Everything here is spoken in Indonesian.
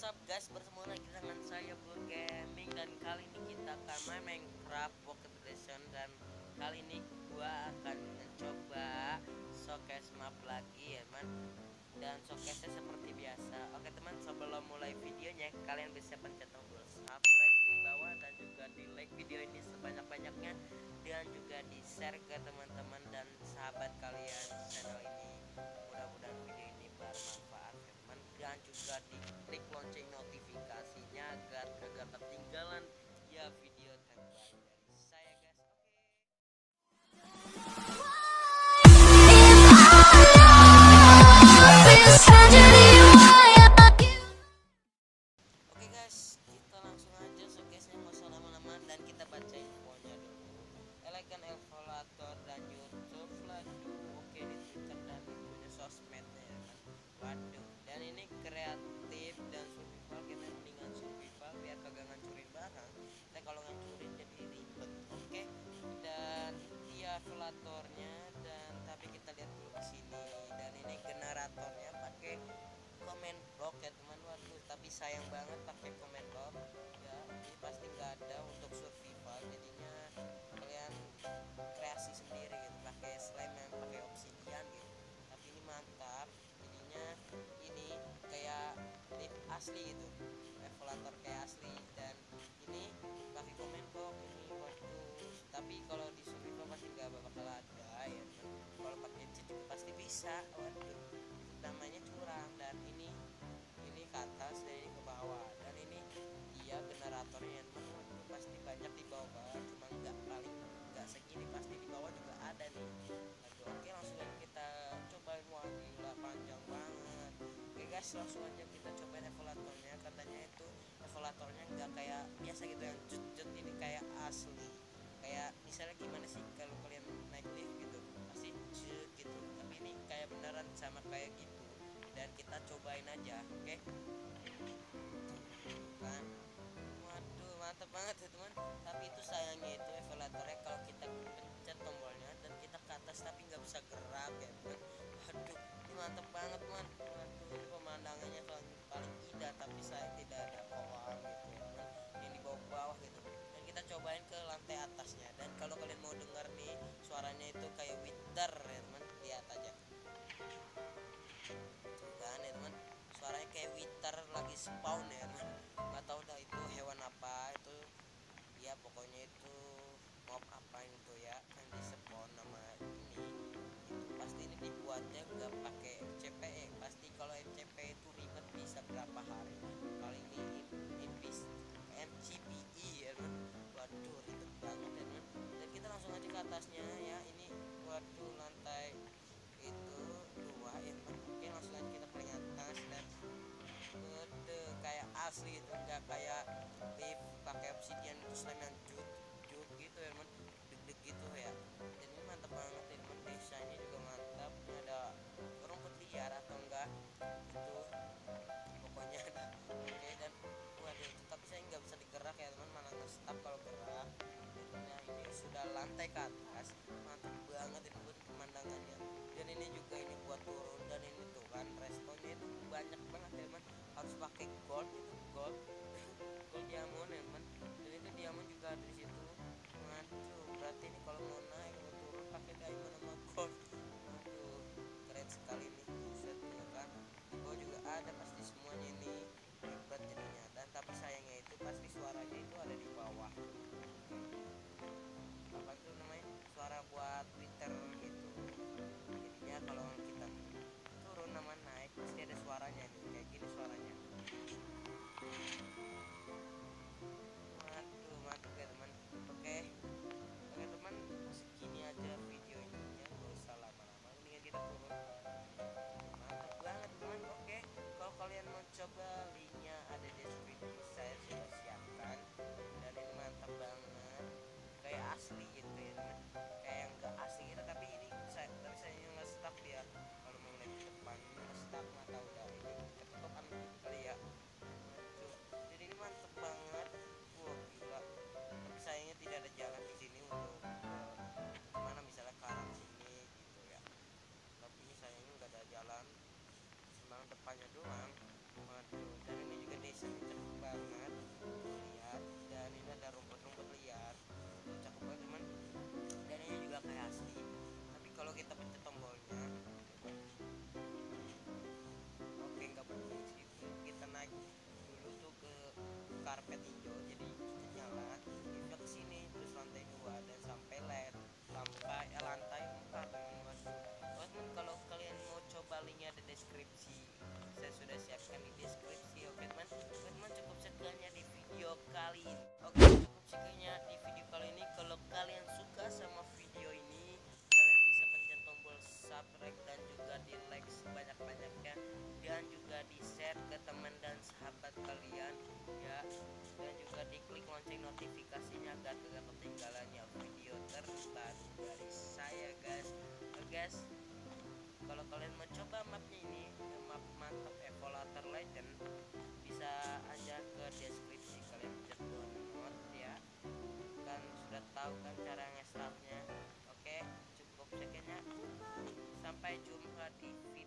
what's up guys? Bertemu lagi dengan saya Blue Gaming. Dan kali ini kita akan main Minecraft Pocket Edition Dan kali ini gua akan mencoba showcase map lagi ya teman Dan showcase seperti biasa. Oke teman sebelum mulai videonya Kalian bisa pencet tombol subscribe di bawah Dan juga di like video ini sebanyak-banyaknya. Dan juga di share ke teman-teman dan sahabat kalian channel ini. Mudah-mudahan video ini bermanfaat Dan juga di klik lonceng notifikasinya agar kagak ketinggalan. Ya video terbaru dari saya guys. Oke guys, kita langsung aja. Showcase-nya nggak usah lama-lama dan kita baca infonya dulu. Elegan Evaluator dan YouTube Waduh, oke di Twitter dan punya sosmednya ya kan. Sayang banget pakai komen ya ini pasti nggak ada untuk survival jadinya kalian kreasi sendiri gitu pakai slime yang pakai obsidian gitu. Tapi ini mantap jadinya ini kayak lip asli gitu evaluator kayak asli guys langsung aja kita cobain evaluatornya. Katanya itu evaluatornya nggak kayak biasa gitu yang jut jut ini kayak asli. Kayak misalnya gimana sih kalau kalian naik lift gitu pasti jut gitu. Tapi ini kayak beneran sama kayak gitu. Dan kita cobain aja oke? Kan? Waduh mantap banget ya teman. Tapi itu sayangnya itu itu kayak wither ya teman lihat aja. Tuh kan ya teman suaranya kayak wither lagi spawn ya teman nggak tahu dah itu hewan apa itu ya pokoknya itu mob apa itu ya yang di spawn nama ini. Itu pasti ini dibuatnya juga ada di situ. Waduh berarti ini kalau mau naik mau turun pakai diamond sama gold. Waduh keren sekali nih buset ya kan? Di juga ada pasti semuanya ini. Ribet jadinya. Dan tapi sayangnya itu pasti suaranya itu ada di bawah. Apa itu namanya? Suara buat Twitter gitu. Jadinya kalau subscribe dan juga di like sebanyak-banyaknya. Dan juga di share ke teman dan sahabat kalian ya. Dan juga diklik lonceng notifikasinya agar tidak ketinggalannya video terbaru dari saya guys. Oke guys. Kalau kalian mau coba mapnya ini map mantap evaluator legend bisa aja ke deskripsi sampai jumpa di